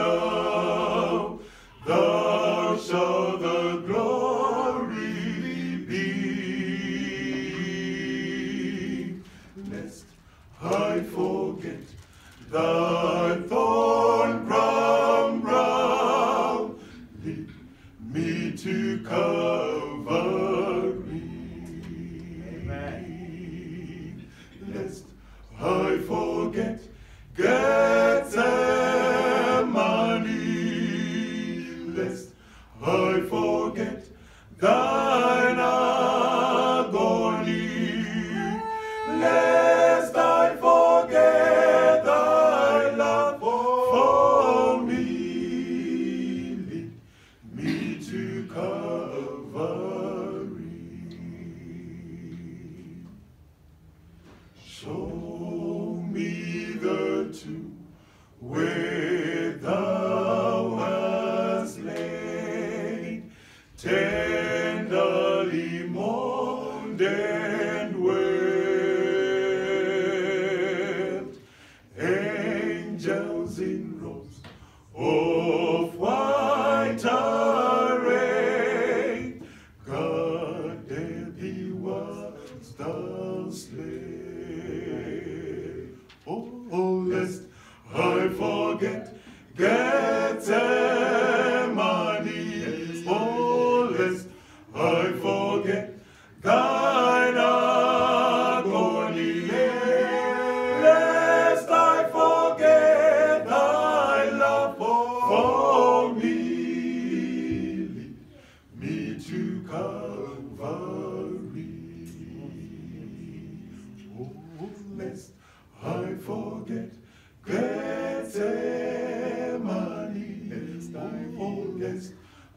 now, thou shalt the glory be. Lest I forget thy thorn brown brow, lead me to Calvary. Amen. Lest I forget. Get Show me the where thou lain, tenderly. Angels in robes of white array, God there thee was forget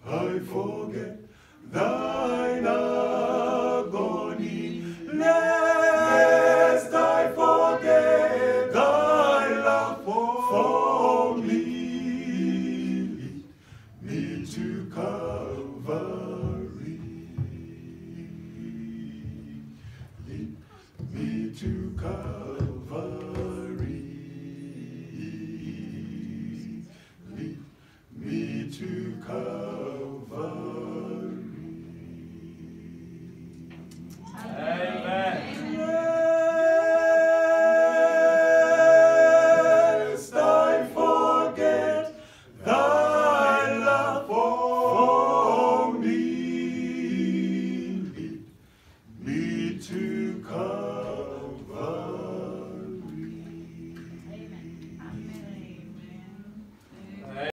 I forget thine agony, lest I forget thy love for me. Me to Calvary, lead me to Calvary, lead me to Calvary.